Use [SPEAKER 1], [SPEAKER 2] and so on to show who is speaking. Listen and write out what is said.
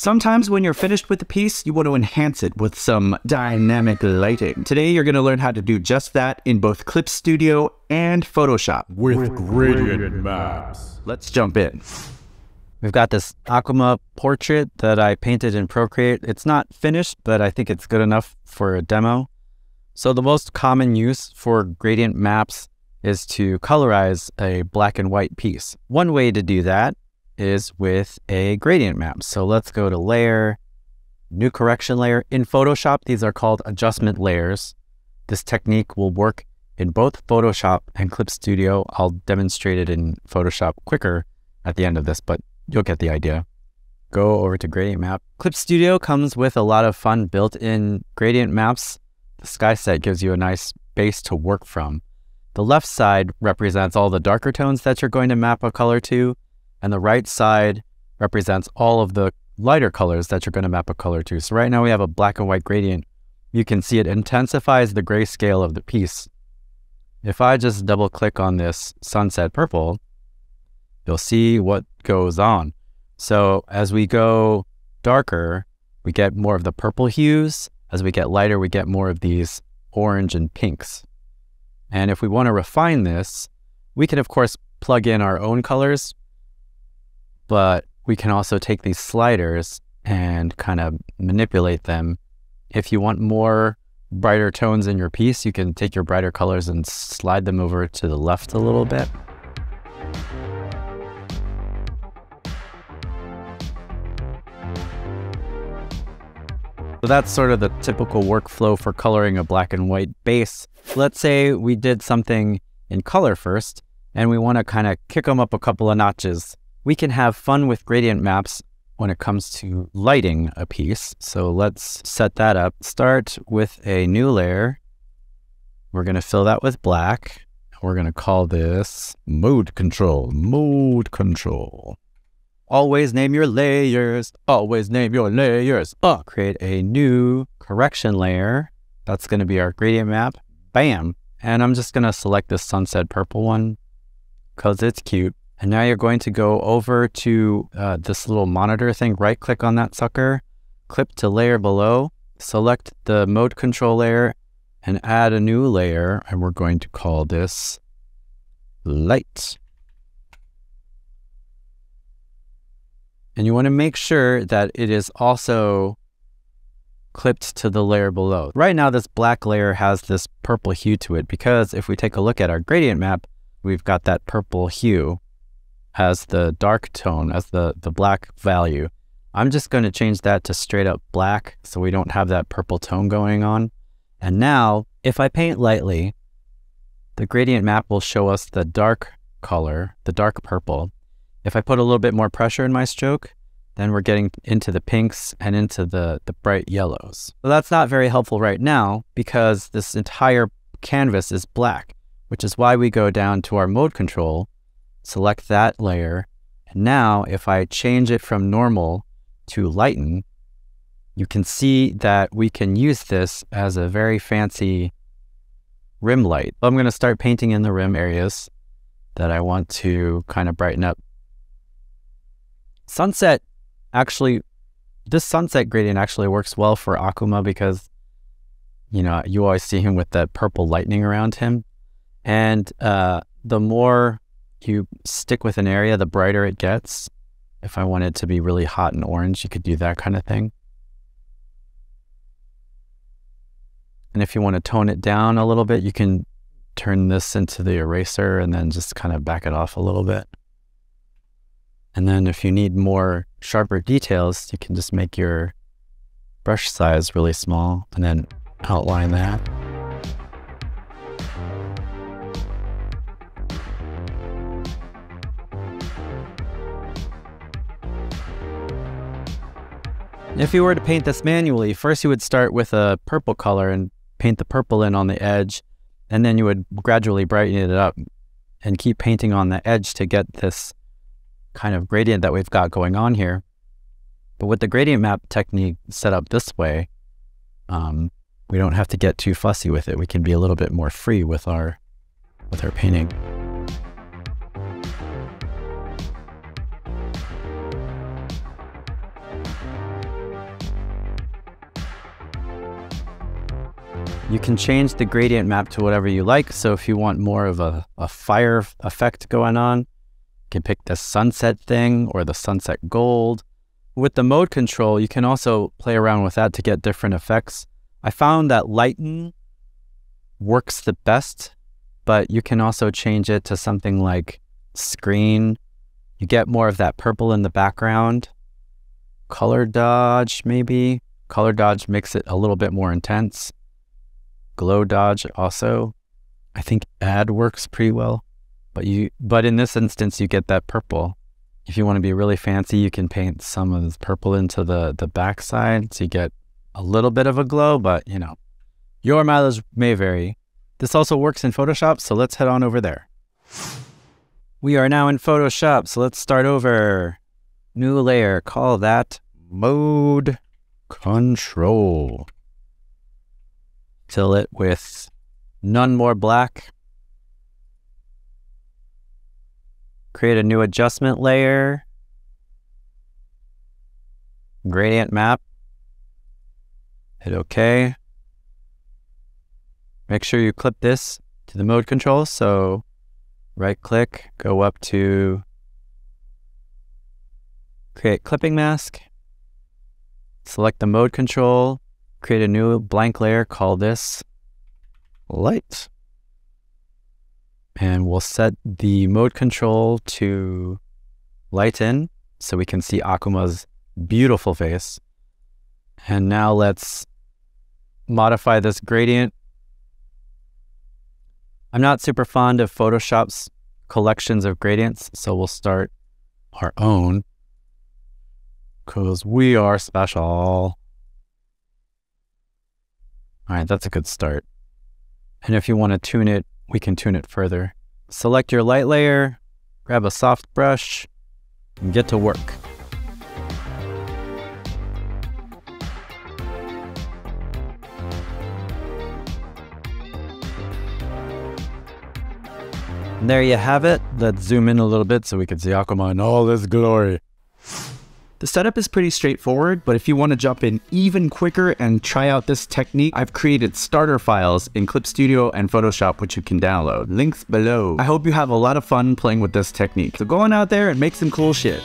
[SPEAKER 1] Sometimes when you're finished with the piece, you want to enhance it with some dynamic lighting. Today, you're going to learn how to do just that in both Clip Studio and Photoshop.
[SPEAKER 2] with gradient maps.
[SPEAKER 1] Let's jump in.
[SPEAKER 3] We've got this Akuma portrait that I painted in Procreate. It's not finished, but I think it's good enough for a demo. So the most common use for gradient maps is to colorize a black and white piece. One way to do that is with a gradient map. So let's go to layer, new correction layer. In Photoshop, these are called adjustment layers. This technique will work in both Photoshop and Clip Studio. I'll demonstrate it in Photoshop quicker at the end of this, but you'll get the idea. Go over to gradient map. Clip Studio comes with a lot of fun built-in gradient maps. The sky set gives you a nice base to work from. The left side represents all the darker tones that you're going to map a color to, and the right side represents all of the lighter colors that you're going to map a color to. So right now we have a black and white gradient. You can see it intensifies the grayscale of the piece. If I just double click on this sunset purple, you'll see what goes on. So as we go darker, we get more of the purple hues. As we get lighter, we get more of these orange and pinks. And if we want to refine this, we can of course plug in our own colors but we can also take these sliders and kind of manipulate them. If you want more brighter tones in your piece, you can take your brighter colors and slide them over to the left a little bit. So that's sort of the typical workflow for coloring a black and white base. Let's say we did something in color first, and we want to kind of kick them up a couple of notches we can have fun with gradient maps when it comes to lighting a piece. So let's set that up. Start with a new layer. We're going to fill that with black. We're going to call this mode control, mode control. Always name your layers, always name your layers. Uh, create a new correction layer. That's going to be our gradient map. Bam. And I'm just going to select this sunset purple one because it's cute. And now you're going to go over to uh, this little monitor thing, right click on that sucker, clip to layer below, select the mode control layer and add a new layer. And we're going to call this light. And you want to make sure that it is also clipped to the layer below. Right now, this black layer has this purple hue to it because if we take a look at our gradient map, we've got that purple hue has the dark tone as the, the black value. I'm just going to change that to straight up black so we don't have that purple tone going on. And now, if I paint lightly, the gradient map will show us the dark color, the dark purple. If I put a little bit more pressure in my stroke, then we're getting into the pinks and into the, the bright yellows. So that's not very helpful right now because this entire canvas is black, which is why we go down to our mode control select that layer. And now if I change it from normal to lighten, you can see that we can use this as a very fancy rim light. I'm going to start painting in the rim areas that I want to kind of brighten up. Sunset actually, this sunset gradient actually works well for Akuma because, you know, you always see him with that purple lightning around him. And uh, the more you stick with an area, the brighter it gets. If I want it to be really hot and orange, you could do that kind of thing. And if you want to tone it down a little bit, you can turn this into the eraser and then just kind of back it off a little bit. And then if you need more sharper details, you can just make your brush size really small and then outline that. If you were to paint this manually, first you would start with a purple color and paint the purple in on the edge, and then you would gradually brighten it up and keep painting on the edge to get this kind of gradient that we've got going on here. But with the gradient map technique set up this way, um, we don't have to get too fussy with it. We can be a little bit more free with our with our painting. You can change the gradient map to whatever you like. So if you want more of a, a fire effect going on, you can pick the sunset thing or the sunset gold. With the mode control, you can also play around with that to get different effects. I found that lighten works the best, but you can also change it to something like screen. You get more of that purple in the background. Color dodge, maybe. Color dodge makes it a little bit more intense. Glow dodge also. I think add works pretty well, but you but in this instance you get that purple. If you want to be really fancy, you can paint some of this purple into the the backside so you get a little bit of a glow, but you know, your mileage may vary. This also works in Photoshop, so let's head on over there. We are now in Photoshop, so let's start over. New layer, call that mode control. Fill it with none more black. Create a new adjustment layer. Gradient map. Hit OK. Make sure you clip this to the mode control. So right click, go up to create clipping mask. Select the mode control, create a new blank layer, call this light. And we'll set the mode control to lighten so we can see Akuma's beautiful face. And now let's modify this gradient. I'm not super fond of Photoshop's collections of gradients, so we'll start our own because we are special. All right, that's a good start. And if you want to tune it, we can tune it further. Select your light layer, grab a soft brush, and get to work. And there you have it. Let's zoom in a little bit so we can see Akuma in all his glory.
[SPEAKER 1] The setup is pretty straightforward, but if you want to jump in even quicker and try out this technique, I've created starter files in Clip Studio and Photoshop which you can download. Links below. I hope you have a lot of fun playing with this technique. So go on out there and make some cool shit.